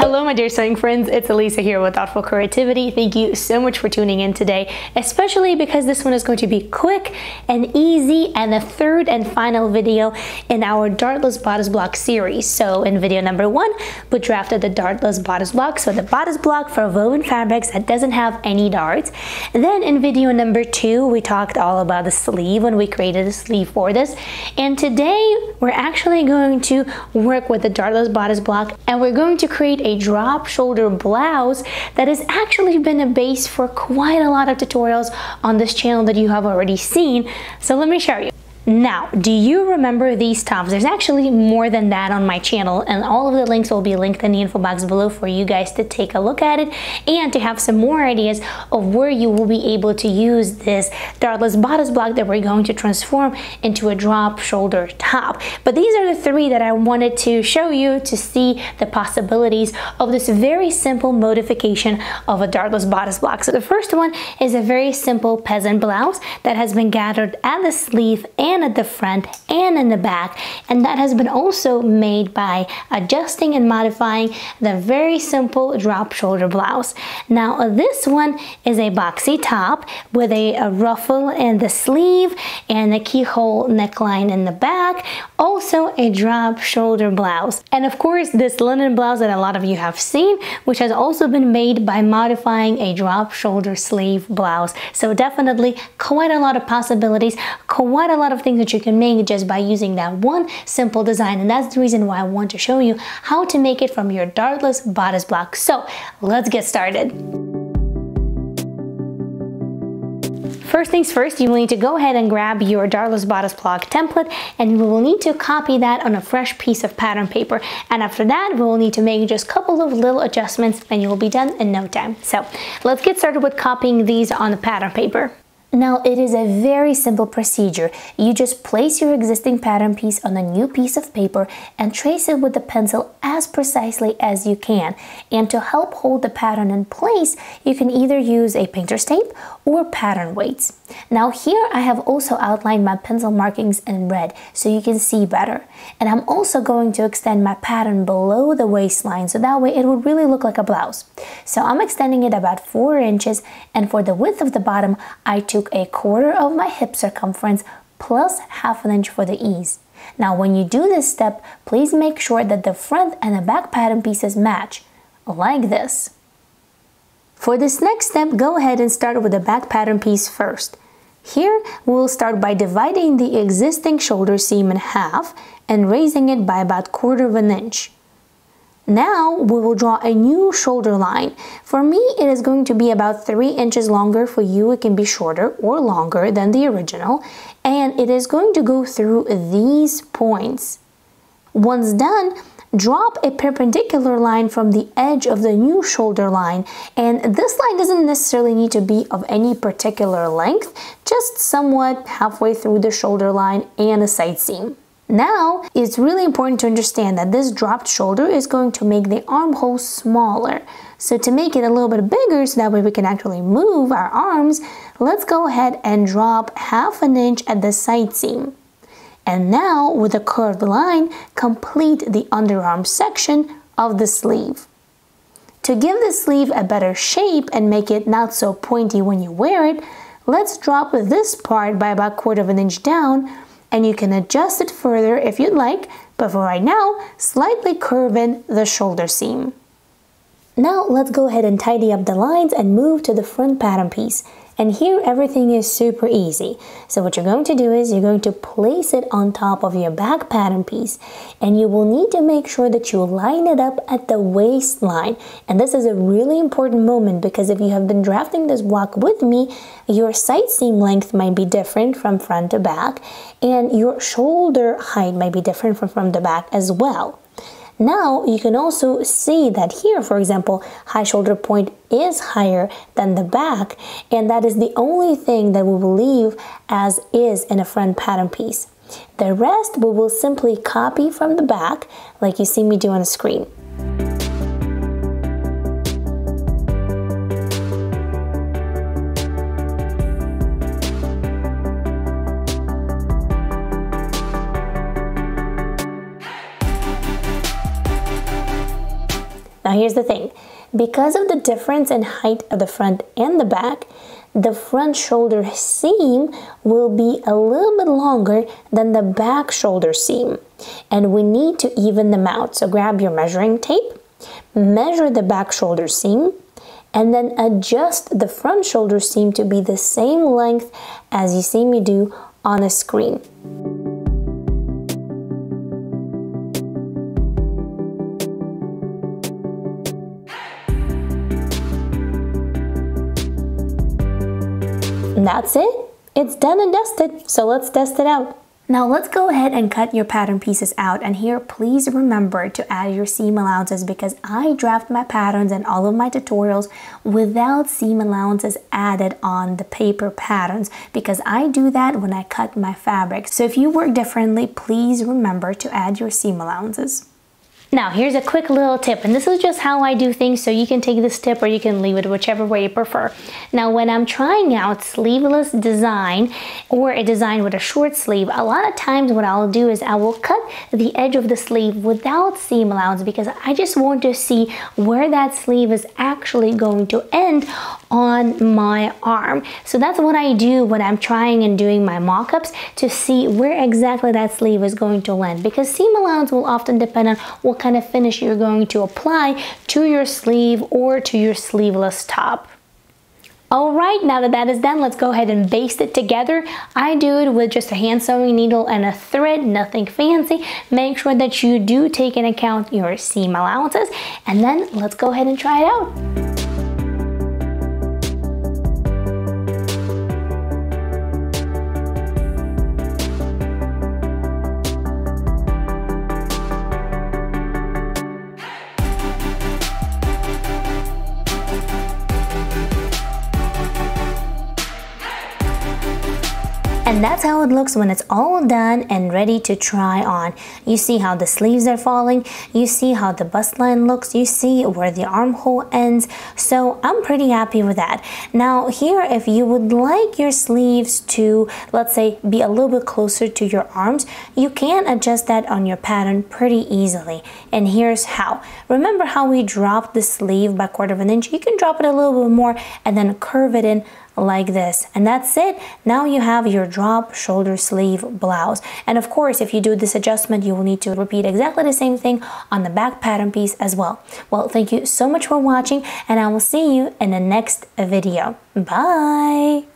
Hello my dear sewing friends, it's Alisa here with Thoughtful Creativity. Thank you so much for tuning in today, especially because this one is going to be quick and easy and the third and final video in our dartless bodice block series. So in video number one, we drafted the dartless bodice block, so the bodice block for woven fabrics that doesn't have any darts. Then in video number two, we talked all about the sleeve when we created a sleeve for this. And today we're actually going to work with the dartless bodice block and we're going to create a drop shoulder blouse that has actually been a base for quite a lot of tutorials on this channel that you have already seen. So let me show you. Now, do you remember these tops? There's actually more than that on my channel and all of the links will be linked in the info box below for you guys to take a look at it and to have some more ideas of where you will be able to use this dartless bodice block that we're going to transform into a drop shoulder top. But these are the three that I wanted to show you to see the possibilities of this very simple modification of a dartless bodice block. So the first one is a very simple peasant blouse that has been gathered at the sleeve and and at the front and in the back and that has been also made by adjusting and modifying the very simple drop shoulder blouse. Now uh, this one is a boxy top with a, a ruffle in the sleeve and a keyhole neckline in the back, also a drop shoulder blouse. And of course this linen blouse that a lot of you have seen which has also been made by modifying a drop shoulder sleeve blouse. So definitely quite a lot of possibilities, quite a lot of things that you can make just by using that one simple design. And that's the reason why I want to show you how to make it from your dartless bodice block. So let's get started. First things first, you will need to go ahead and grab your Dartless Bodice Block template and we will need to copy that on a fresh piece of pattern paper. And after that, we will need to make just a couple of little adjustments and you will be done in no time. So let's get started with copying these on the pattern paper. Now it is a very simple procedure. You just place your existing pattern piece on a new piece of paper and trace it with the pencil as precisely as you can. And to help hold the pattern in place, you can either use a painter's tape or pattern weights. Now here I have also outlined my pencil markings in red so you can see better. And I'm also going to extend my pattern below the waistline so that way it would really look like a blouse. So I'm extending it about 4 inches and for the width of the bottom I took took a quarter of my hip circumference plus half an inch for the ease. Now when you do this step, please make sure that the front and the back pattern pieces match, like this. For this next step, go ahead and start with the back pattern piece first. Here, we'll start by dividing the existing shoulder seam in half and raising it by about quarter of an inch. Now we will draw a new shoulder line. For me, it is going to be about three inches longer. For you, it can be shorter or longer than the original. And it is going to go through these points. Once done, drop a perpendicular line from the edge of the new shoulder line. And this line doesn't necessarily need to be of any particular length, just somewhat halfway through the shoulder line and a side seam. Now, it's really important to understand that this dropped shoulder is going to make the armhole smaller. So to make it a little bit bigger so that way we can actually move our arms, let's go ahead and drop half an inch at the side seam. And now, with a curved line, complete the underarm section of the sleeve. To give the sleeve a better shape and make it not so pointy when you wear it, let's drop this part by about quarter of an inch down and you can adjust it further if you'd like, but for right now, slightly curve in the shoulder seam. Now let's go ahead and tidy up the lines and move to the front pattern piece. And here everything is super easy. So what you're going to do is you're going to place it on top of your back pattern piece and you will need to make sure that you line it up at the waistline. And this is a really important moment because if you have been drafting this block with me, your side seam length might be different from front to back and your shoulder height might be different from front to back as well. Now you can also see that here, for example, high shoulder point is higher than the back, and that is the only thing that we will leave as is in a front pattern piece. The rest we will simply copy from the back like you see me do on the screen. Now here's the thing. Because of the difference in height of the front and the back, the front shoulder seam will be a little bit longer than the back shoulder seam. And we need to even them out. So grab your measuring tape, measure the back shoulder seam, and then adjust the front shoulder seam to be the same length as you see me do on a screen. And that's it. It's done and dusted, so let's test it out. Now let's go ahead and cut your pattern pieces out and here please remember to add your seam allowances because I draft my patterns and all of my tutorials without seam allowances added on the paper patterns because I do that when I cut my fabric. So if you work differently, please remember to add your seam allowances. Now here's a quick little tip and this is just how I do things so you can take this tip or you can leave it whichever way you prefer. Now when I'm trying out sleeveless design or a design with a short sleeve a lot of times what I'll do is I will cut the edge of the sleeve without seam allowance because I just want to see where that sleeve is actually going to end on my arm. So that's what I do when I'm trying and doing my mock-ups to see where exactly that sleeve is going to land because seam allowance will often depend on what kind of finish you're going to apply to your sleeve or to your sleeveless top. All right, now that that is done, let's go ahead and baste it together. I do it with just a hand sewing needle and a thread, nothing fancy. Make sure that you do take into account your seam allowances, and then let's go ahead and try it out. And that's how it looks when it's all done and ready to try on. You see how the sleeves are falling, you see how the bust line looks, you see where the armhole ends. So I'm pretty happy with that. Now here, if you would like your sleeves to, let's say, be a little bit closer to your arms, you can adjust that on your pattern pretty easily. And here's how. Remember how we dropped the sleeve by quarter of an inch? You can drop it a little bit more and then curve it in like this. And that's it. Now you have your drop shoulder sleeve blouse. And of course if you do this adjustment you will need to repeat exactly the same thing on the back pattern piece as well. Well thank you so much for watching and I will see you in the next video. Bye